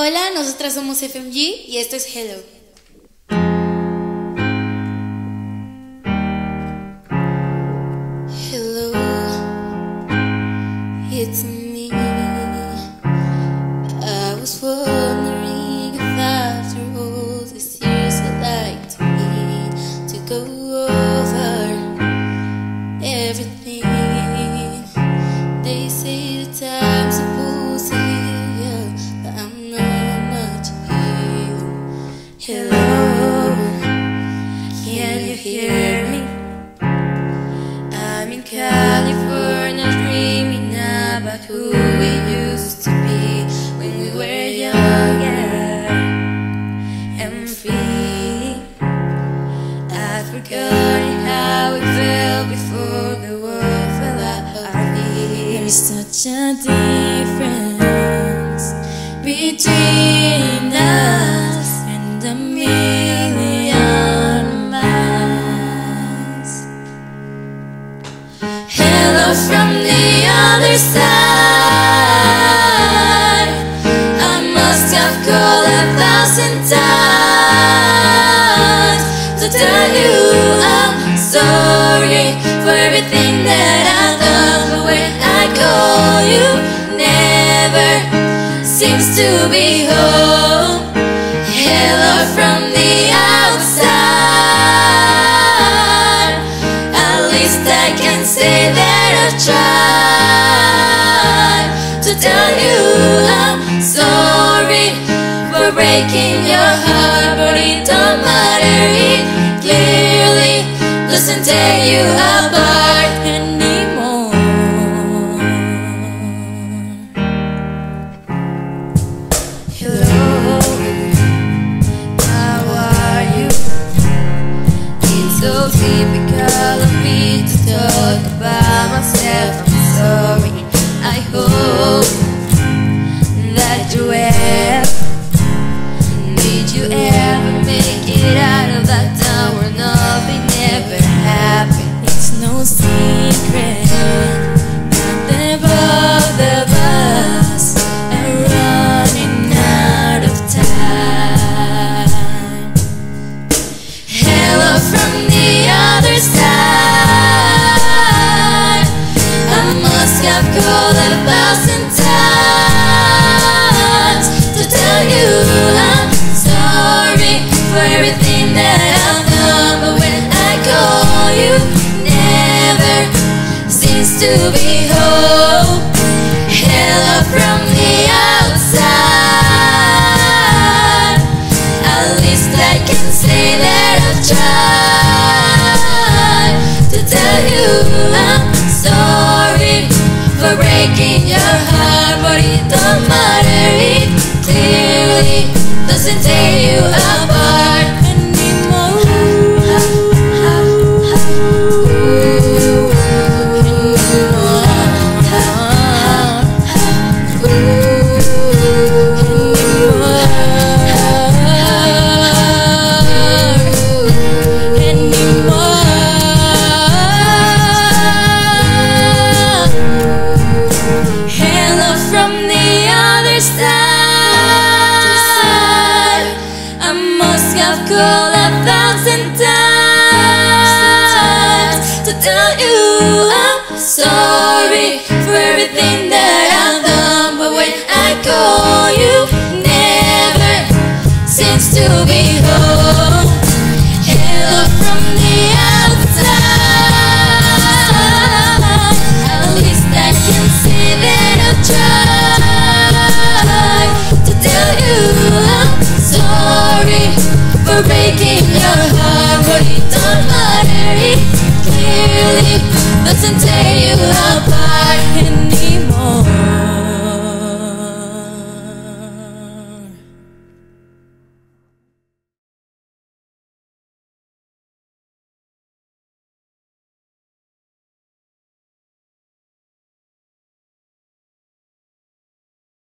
Hola, nosotras somos FMG y esto es Hello. Hear me? I'm in California dreaming about who tell you I'm sorry for everything that I've done. But when I call you, never seems to be home. Hello from the outside. At least I can say that I've tried to tell you I'm sorry for breaking your heart, tear you apart anymore. Hello, how are you? It's so typical of me to talk about myself. I'm sorry. I hope to be whole. Hello from the outside. At least I can say that I've tried to tell you I'm sorry for breaking your heart, but it don't matter. It clearly doesn't tear you have called a thousand times to tell you I'm sorry for everything that to